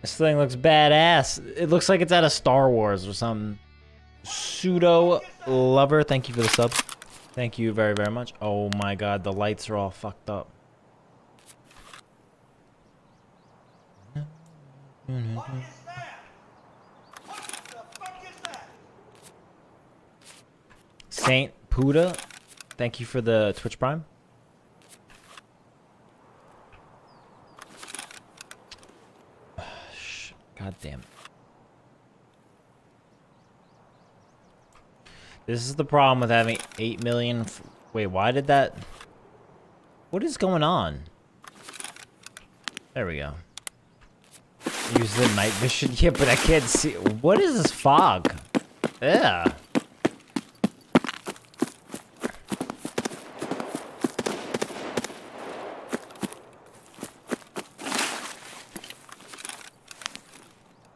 This thing looks badass. It looks like it's out of Star Wars or something. Pseudo lover, thank you for the sub. Thank you very, very much. Oh my god, the lights are all fucked up. Saint Puda, thank you for the Twitch Prime. God damn. This is the problem with having 8 million... Wait, why did that... What is going on? There we go. Use the night vision. Yeah, but I can't see... What is this fog? Yeah.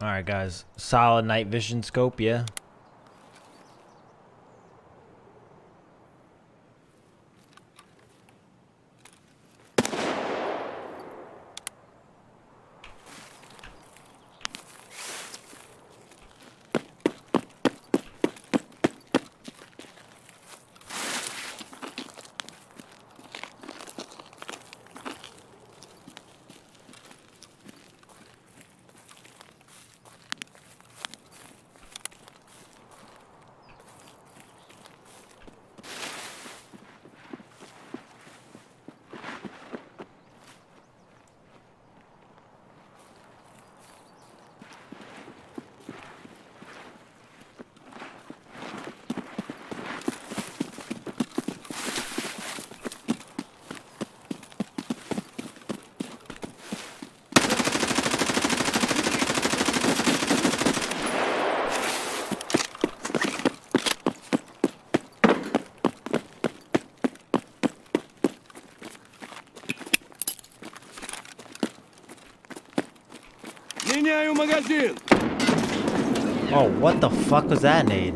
Alright, guys. Solid night vision scope, yeah? магазин! Oh, what the fuck was that nade?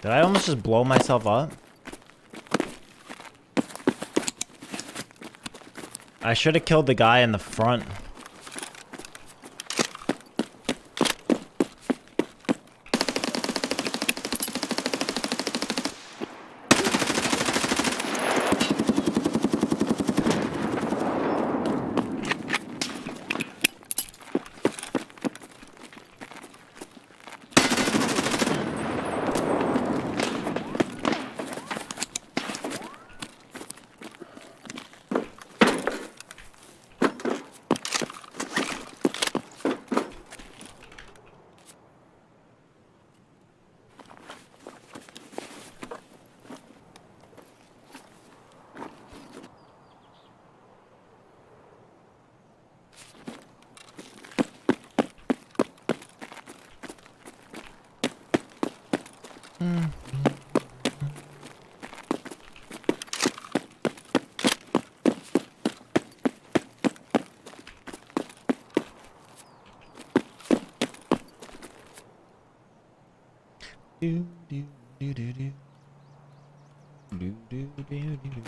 Did I almost just blow myself up? I should have killed the guy in the front. Do, do, do, do, do. Do, do, do, do.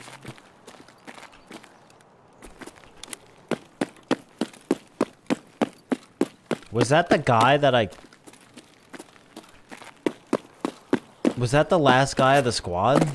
Was that the guy that I... Was that the last guy of the squad?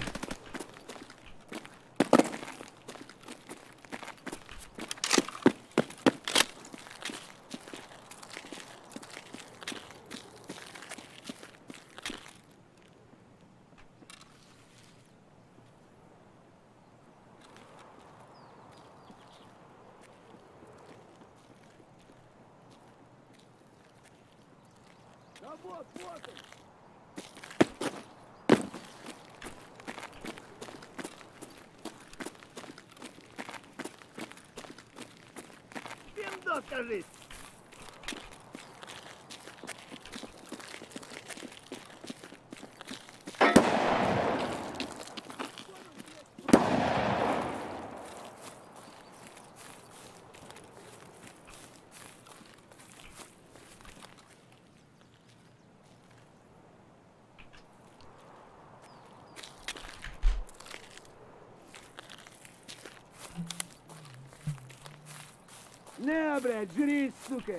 Вот, вот он! Пиндос, кажись! Ne, bre, žri, suke!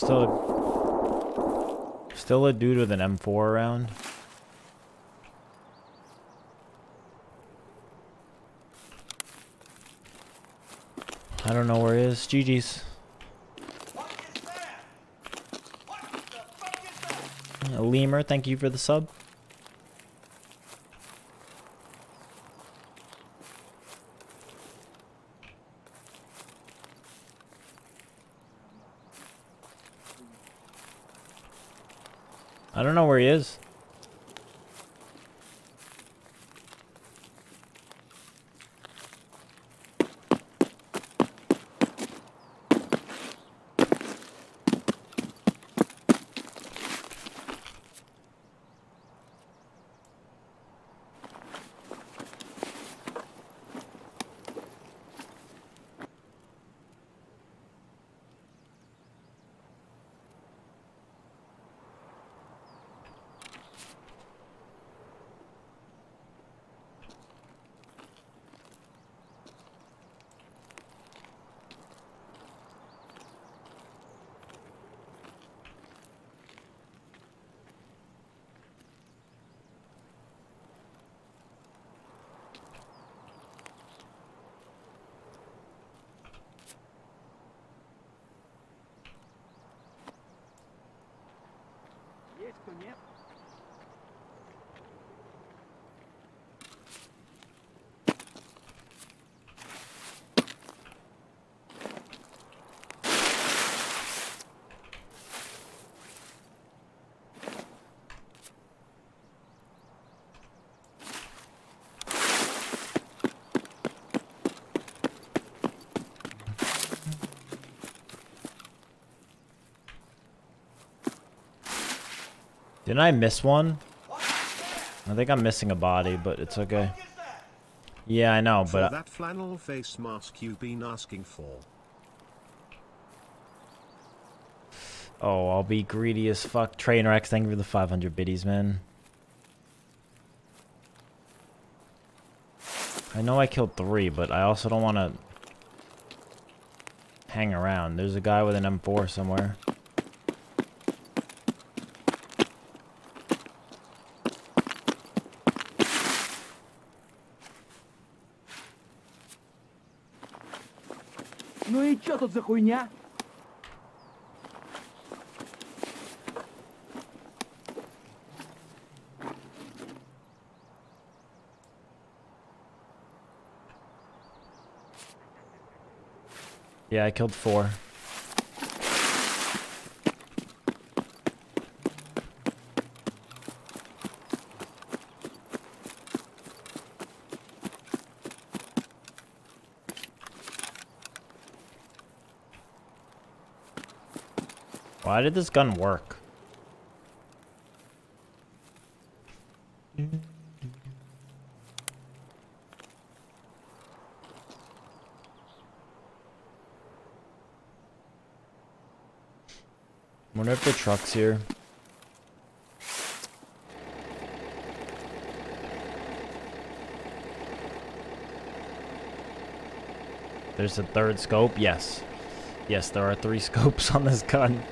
Still a, still a dude with an M4 around. I don't know where he is. GG's. Lemur, thank you for the sub. Know where he is. Yep. Didn't I miss one? I think I'm missing a body, but it's okay. Yeah, I know, For but that flannel face mask you've been asking for. oh, I'll be greedy as fuck. Trainer X, thank you for the 500 biddies, man. I know I killed three, but I also don't want to hang around. There's a guy with an M4 somewhere. тут за хуйня? Yeah, I killed four. Why did this gun work? Wonder if the truck's here. There's a third scope? Yes. Yes, there are three scopes on this gun.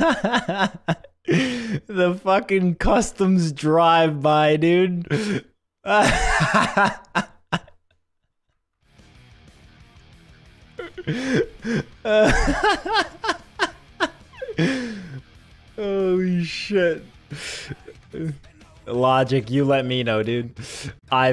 the fucking customs drive by, dude. Holy shit. Logic, you let me know, dude. I